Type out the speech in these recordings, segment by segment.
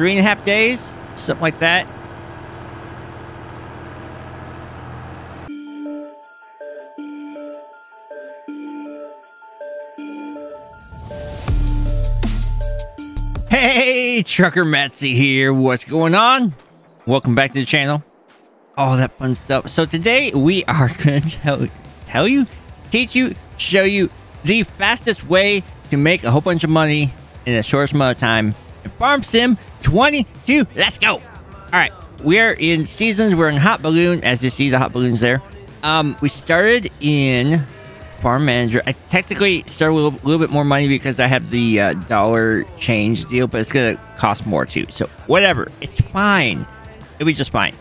three and a half days, something like that. Hey, Trucker Matzy here. What's going on? Welcome back to the channel. All that fun stuff. So today we are going to tell, tell you, teach you, show you the fastest way to make a whole bunch of money in the shortest amount of time in Farm Sim 22. Let's go. All right. We're in seasons. We're in Hot Balloon. As you see, the Hot Balloon's there. Um, we started in farm manager. I technically started with a little, little bit more money because I have the uh, dollar change deal, but it's gonna cost more too. So whatever, it's fine. It'll be just fine.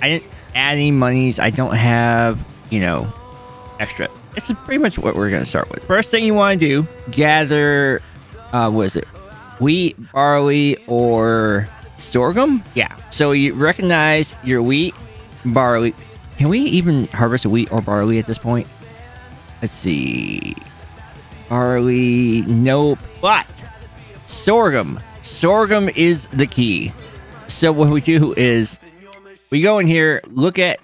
I didn't add any monies. I don't have you know extra. It's pretty much what we're gonna start with. First thing you want to do: gather. Uh, what is it? Wheat, barley, or sorghum? Yeah. So you recognize your wheat, barley. Can we even harvest wheat or barley at this point? Let's see. Barley, nope. But sorghum. Sorghum is the key. So what we do is we go in here, look at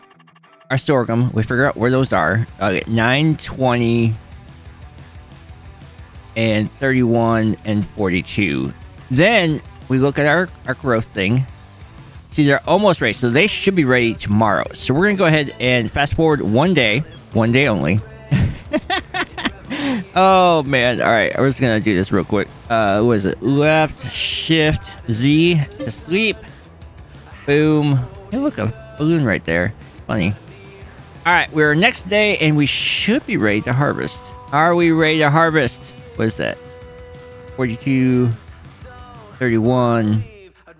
our sorghum. We figure out where those are. Okay, 9, 20, and 31 and 42. Then we look at our, our growth thing. See, they're almost ready. So they should be ready tomorrow. So we're going to go ahead and fast forward one day, one day only. oh man! All right, I was gonna do this real quick. Uh, what is it? Left shift Z to sleep. Boom. Hey, look, a balloon right there. Funny. All right, we're next day, and we should be ready to harvest. Are we ready to harvest? What is that? 42, 31,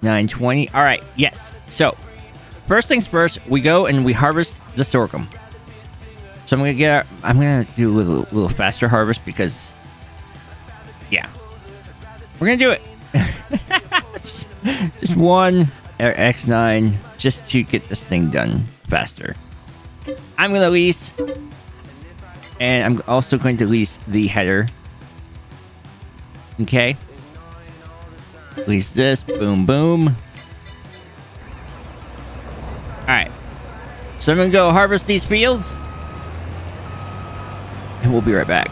920. All right, yes. So, first things first, we go and we harvest the sorghum. So I'm gonna get. I'm gonna do a little, little faster harvest because, yeah, we're gonna do it. just one er, X9 just to get this thing done faster. I'm gonna lease, and I'm also going to lease the header. Okay. Lease this. Boom, boom. All right. So I'm gonna go harvest these fields and we'll be right back.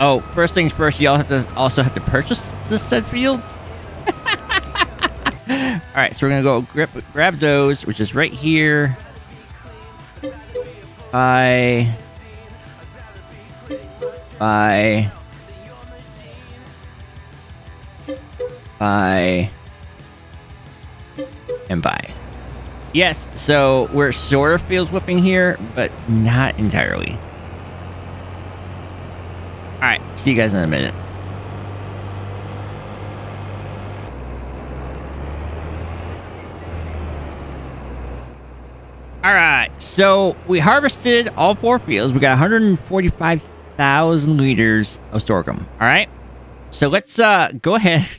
Oh, first things first, you also have to, also have to purchase the said fields. All right, so we're gonna go grab grab those, which is right here. By by Buy. And buy. Yes, so we're sort of field whipping here, but not entirely. Alright, see you guys in a minute. Alright, so we harvested all four fields. We got 145,000 liters of sorghum. Alright, so let's uh go ahead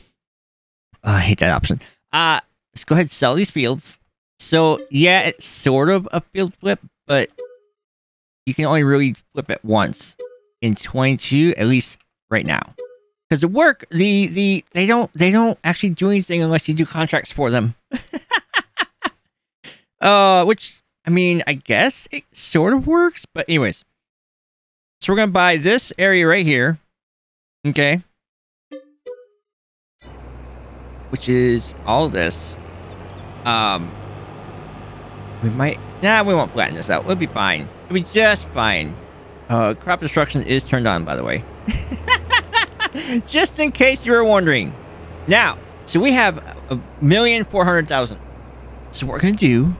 Oh, I hate that option. Uh, let's go ahead and sell these fields. So, yeah, it's sort of a field flip, but you can only really flip it once in 22, at least right now. Because the work, the, the, they don't, they don't actually do anything unless you do contracts for them. uh, which, I mean, I guess it sort of works, but anyways. So we're going to buy this area right here. Okay which is all this. Um, we might, nah, we won't flatten this out. We'll be fine. We'll be just fine. Uh, crop destruction is turned on, by the way. just in case you were wondering. Now, so we have a million four hundred thousand. So what we're gonna do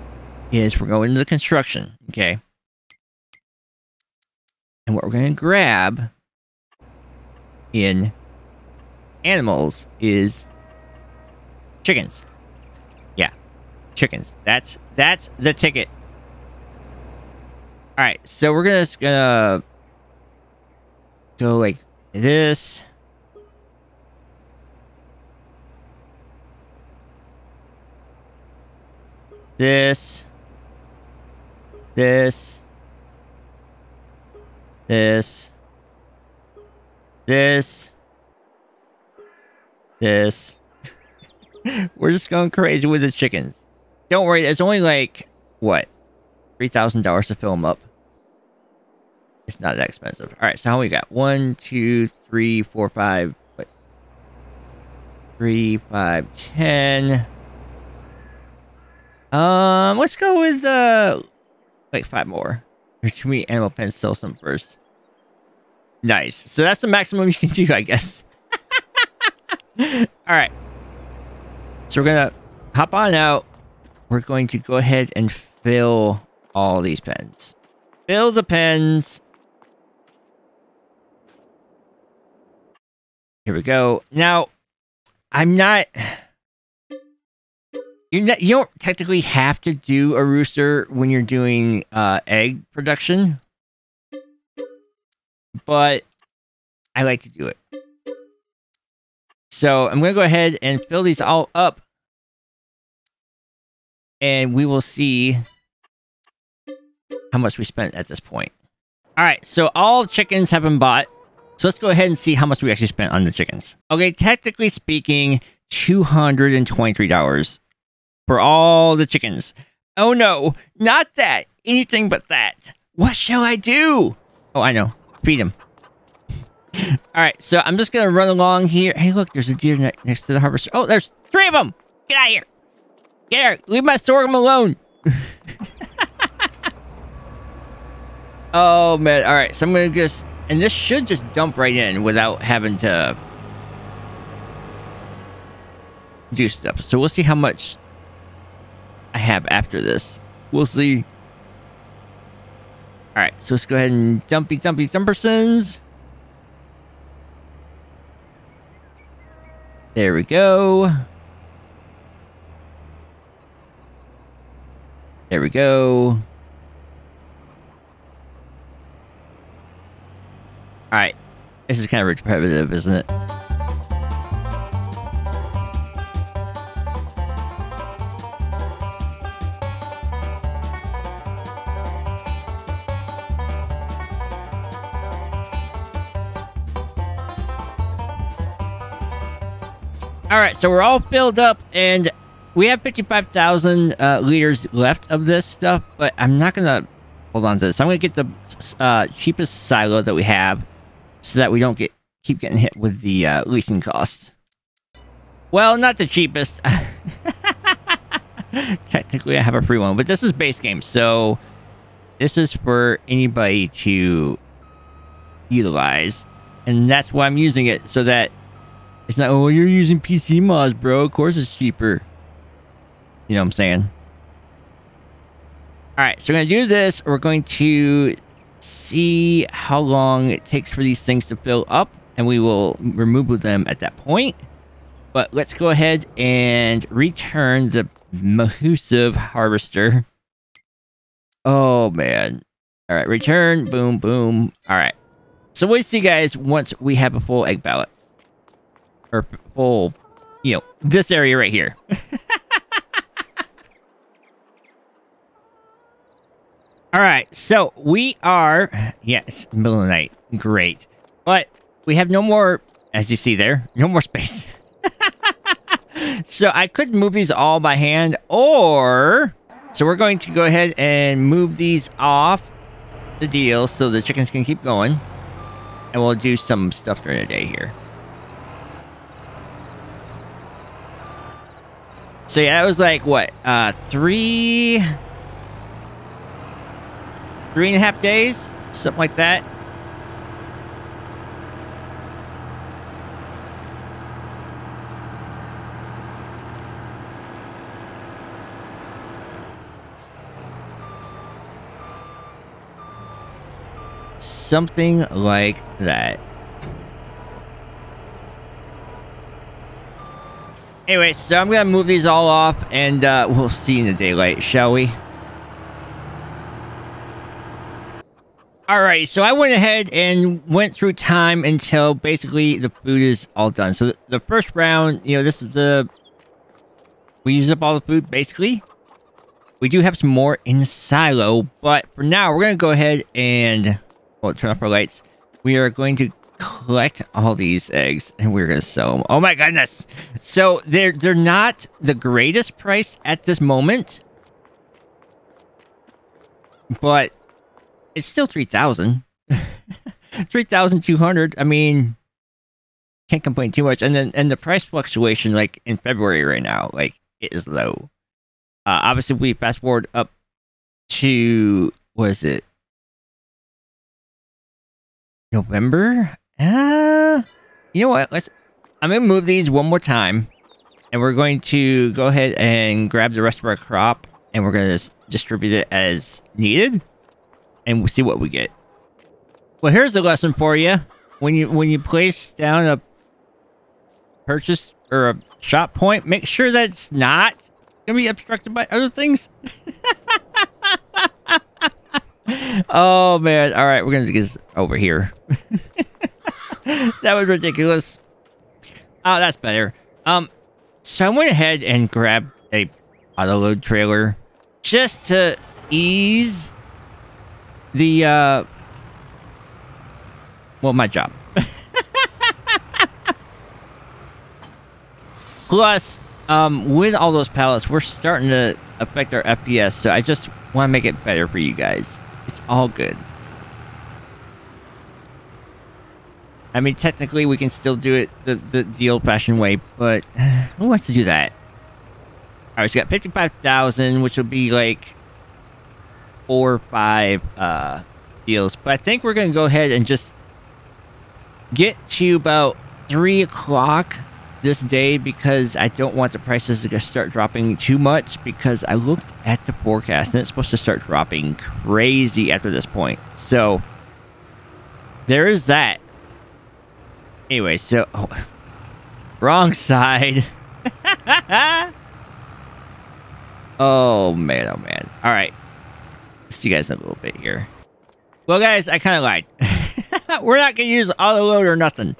is we're going to the construction, okay? And what we're gonna grab in animals is Chickens. Yeah. Chickens. That's that's the ticket. Alright, so we're gonna, gonna go like this. This. This, this, this, this. We're just going crazy with the chickens. Don't worry, there's only like, what, $3,000 to fill them up. It's not that expensive. All right, so how we got? One, two, three, four, five, what? Three, five, ten. Um, let's go with, uh, like five more. Or should we animal pen sell some first? Nice. So that's the maximum you can do, I guess. All right. So we're to hop on out. We're going to go ahead and fill all these pens. Fill the pens. Here we go. Now, I'm not... Not, you don't technically have to do a rooster when you're doing uh, egg production. But I like to do it. So I'm going to go ahead and fill these all up. And we will see how much we spent at this point. All right, so all chickens have been bought. So let's go ahead and see how much we actually spent on the chickens. Okay, technically speaking, $223 for all the chickens. Oh no, not that. Anything but that. What shall I do? Oh, I know. Feed him. all right, so I'm just going to run along here. Hey, look, there's a deer ne next to the harvester. Oh, there's three of them. Get out of here. Get here. Leave my sorghum alone. oh, man. All right, so I'm to just... And this should just dump right in without having to do stuff. So we'll see how much I have after this. We'll see. Alright, so let's go ahead and dumpy dumpy dumpersons. There we go. There we go. Alright. This is kind of repetitive, isn't it? So we're all filled up, and we have 55,000 uh, liters left of this stuff, but I'm not going to hold on to this. I'm going to get the uh, cheapest silo that we have so that we don't get keep getting hit with the uh, leasing costs. Well, not the cheapest. Technically, I have a free one, but this is base game, so this is for anybody to utilize, and that's why I'm using it, so that it's not, oh, you're using PC mods, bro. Of course it's cheaper. You know what I'm saying? Alright, so we're going to do this. We're going to see how long it takes for these things to fill up. And we will remove them at that point. But let's go ahead and return the Mahusive Harvester. Oh, man. Alright, return. Boom, boom. Alright. So we'll see, guys, once we have a full egg ballot or full, you know, this area right here. All right, so we are, yes, middle of the night. Great. But we have no more, as you see there, no more space. so I could move these all by hand or, so we're going to go ahead and move these off the deal so the chickens can keep going. And we'll do some stuff during the day here. So yeah, that was like what, uh, three, three and a half days, something like that. Something like that. Anyway, so I'm to move these all off, and uh, we'll see in the daylight, shall we? Alright, so I went ahead and went through time until basically the food is all done. So the first round, you know, this is the... We use up all the food, basically. we do have some more in the silo, but for now, we're going to go ahead and well, turn off our lights. We are going to collect all these eggs and we're going to sell them. Oh my goodness. So they're, they're not the greatest price at this moment, but it's still 3,000. 3,200. I mean, can't complain too much. And then, and the price fluctuation, like in February right now, like it is low. Uh, obviously, we fast forward up to was it November? Uh, you know what? Let's. I'm gonna move these one more time, and we're going to go ahead and grab the rest of our crop, and we're gonna distribute it as needed, and we'll see what we get. Well, here's a lesson for you: when you when you place down a purchase or a shop point, make sure that it's not gonna be obstructed by other things. oh man! All right, we're gonna get over here. that was ridiculous. Oh, that's better. Um, so I went ahead and grabbed a auto load trailer just to ease the uh, well, my job. Plus, um, with all those pallets, we're starting to affect our FPS, so I just want to make it better for you guys. It's all good. I mean, technically, we can still do it the, the, the old-fashioned way, but who wants to do that? All right, so we got 55,000, which will be like four or five uh, deals. But I think we're going to go ahead and just get to about 3 o'clock this day because I don't want the prices to start dropping too much because I looked at the forecast and it's supposed to start dropping crazy after this point. So there is that. Anyway, so oh, wrong side. oh man, oh man. All right. See you guys in a little bit here. Well, guys, I kind of lied. We're not going to use auto load or nothing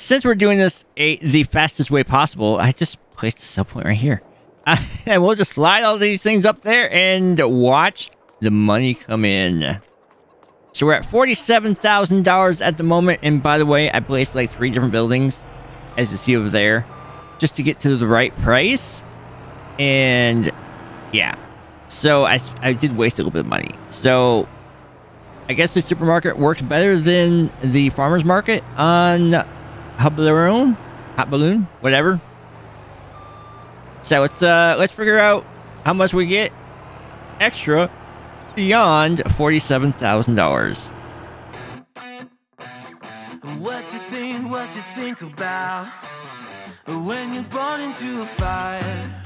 since we're doing this a, the fastest way possible, I just placed a sell point right here. Uh, and we'll just slide all these things up there and watch the money come in. So we're at $47,000 at the moment. And by the way, I placed like three different buildings, as you see over there, just to get to the right price. And yeah, so I, I did waste a little bit of money. So I guess the supermarket works better than the farmer's market on hot balloon, hot balloon, whatever. So let's uh let's figure out how much we get extra beyond forty-seven thousand dollars. What you think? What you think about when you're born into a fire?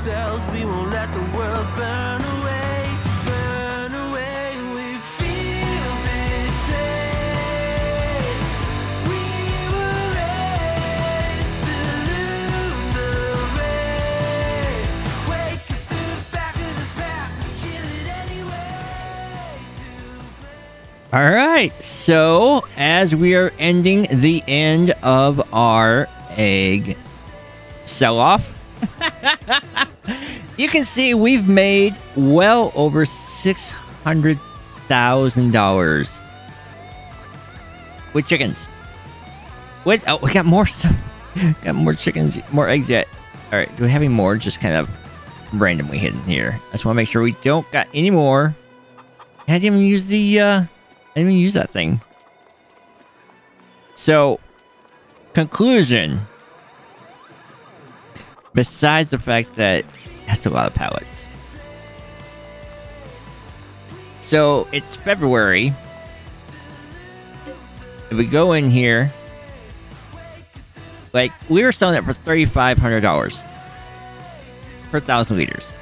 Ourselves, we won't let the world burn away. Burn away, we feel betrayed. We were raised to lose the race. Wake through the back of the kill it anyway. All right, so as we are ending the end of our egg sell-off, you can see we've made well over $600,000 with chickens. With, oh, we got more stuff. got more chickens, more eggs yet. All right, do we have any more just kind of randomly hidden here? I just want to make sure we don't got any more. I didn't even use the, uh, I didn't even use that thing. So, conclusion. Besides the fact that that's a lot of pallets. So it's February. If we go in here, like we were selling it for thirty five hundred dollars per thousand liters,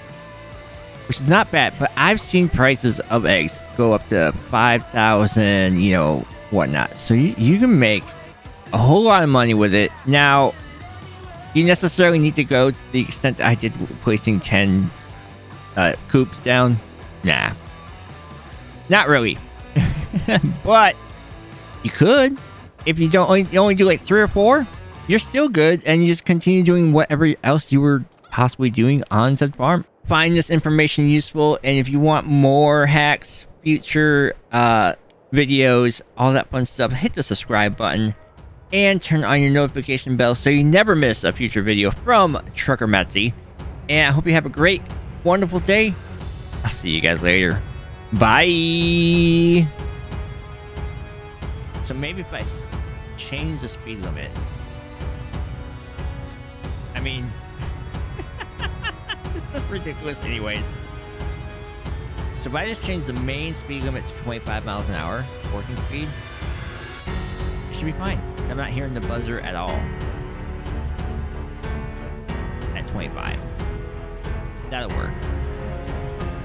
which is not bad. But I've seen prices of eggs go up to five thousand, you know, whatnot. So you, you can make a whole lot of money with it. Now, you necessarily need to go to the extent I did placing 10 uh, coops down. Nah. Not really. but you could. If you don't only, you only do like three or four, you're still good and you just continue doing whatever else you were possibly doing on said farm. Find this information useful and if you want more hacks, future uh, videos, all that fun stuff, hit the subscribe button and turn on your notification bell so you never miss a future video from Trucker Matzy. And I hope you have a great, wonderful day. I'll see you guys later. Bye. So maybe if I change the speed limit. I mean, this is ridiculous anyways. So if I just change the main speed limit to 25 miles an hour, working speed, should be fine. I'm not hearing the buzzer at all. At 25. That'll work.